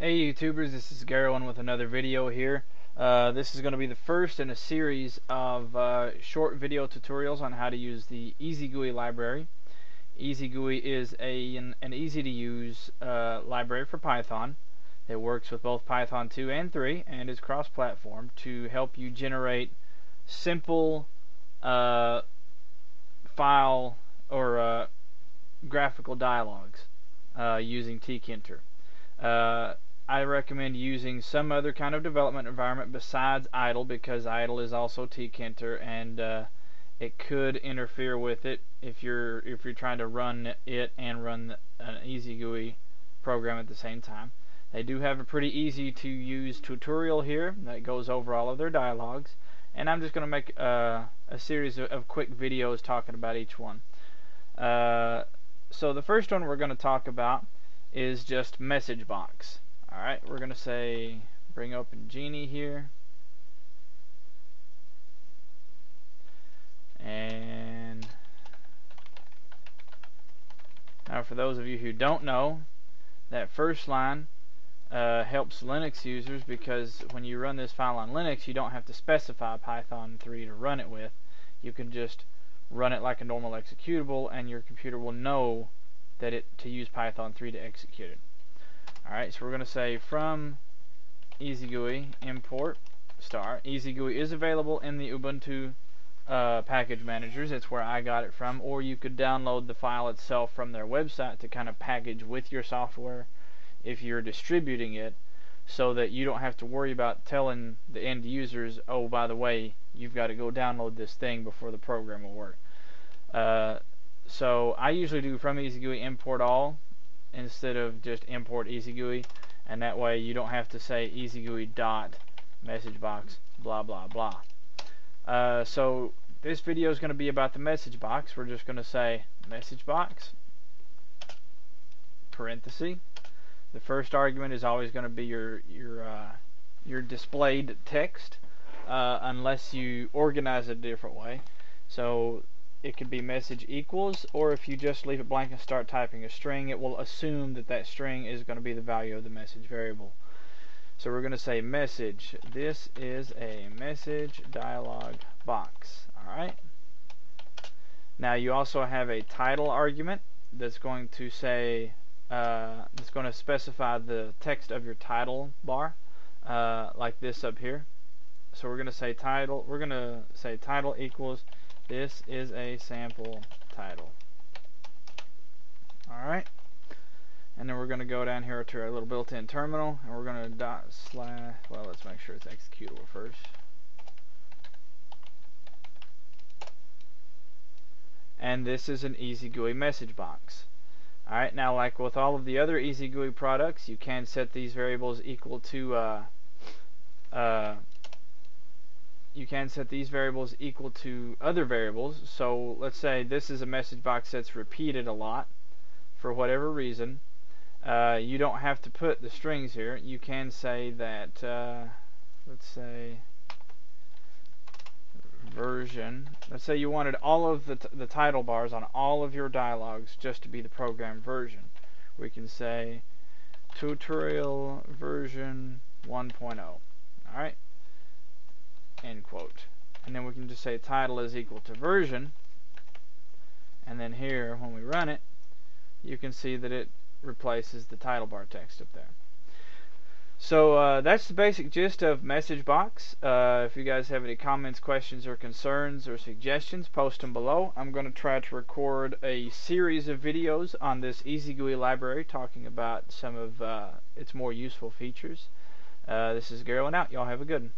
Hey YouTubers, this is Gerowen with another video here. Uh, this is going to be the first in a series of uh, short video tutorials on how to use the EasyGUI library. EasyGUI is a, an, an easy to use uh, library for Python. It works with both Python 2 and 3 and is cross-platform to help you generate simple uh, file or uh, graphical dialogues uh, using tkinter. I recommend using some other kind of development environment besides idle because idle is also tkinter and uh, it could interfere with it if you're if you're trying to run it and run an EasyGUI program at the same time. They do have a pretty easy to use tutorial here that goes over all of their dialogues and I'm just going to make uh, a series of, of, quick videos talking about each one. Uh, so the first one we're going to talk about is just message box. Alright, we're going to say bring open Geany here. And now for those of you who don't know, that first line uh, helps Linux users because when you run this file on Linux, you don't have to specify Python 3 to run it with. You can just run it like a normal executable and your computer will know that it to use Python 3 to execute it. Alright, so we're going to say from EasyGUI import star. EasyGUI is available in the Ubuntu uh, package managers. It's where I got it from. Or you could download the file itself from their website to kind of package with your software if you're distributing it so that you don't have to worry about telling the end users, oh, by the way, you've got to go download this thing before the program will work. Uh, so I usually do from EasyGUI import all instead of just import EasyGUI and that way you don't have to say EasyGUI dot message box blah blah blah. Uh, so this video is going to be about the message box. We're just going to say message box parenthesis. The first argument is always going to be your your uh, your displayed text uh, unless you organize it a different way. So it could be message equals or if you just leave it blank and start typing a string it will assume that that string is going to be the value of the message variable. So we're going to say message. This is a message dialog box alright now you also have a title argument that's going to say uh, that's going to specify the text of your title bar uh, like this up here. So we're going to say title we're going to say title equals this is a sample title. Alright. And then we're going to go down here to our little built-in terminal, and we're going to dot slash, well, let's make sure it's executable first. And this is an easy EasyGUI message box. Alright, now like with all of the other easy EasyGUI products, you can set these variables equal to uh, uh, you can set these variables equal to other variables. So let's say this is a message box that's repeated a lot for whatever reason. Uh, you don't have to put the strings here. You can say that, uh, let's say, version. Let's say you wanted all of the, the title bars on all of your dialogues just to be the program version. We can say tutorial version 1.0. Alright end quote. And then we can just say title is equal to version. And then here, when we run it, you can see that it replaces the title bar text up there. So uh, that's the basic gist of message box. Uh, if you guys have any comments, questions, or concerns or suggestions, post them below. I'm going to try to record a series of videos on this EasyGUI library talking about some of uh, its more useful features. Uh, this is Gerowen out. Y'all have a good one.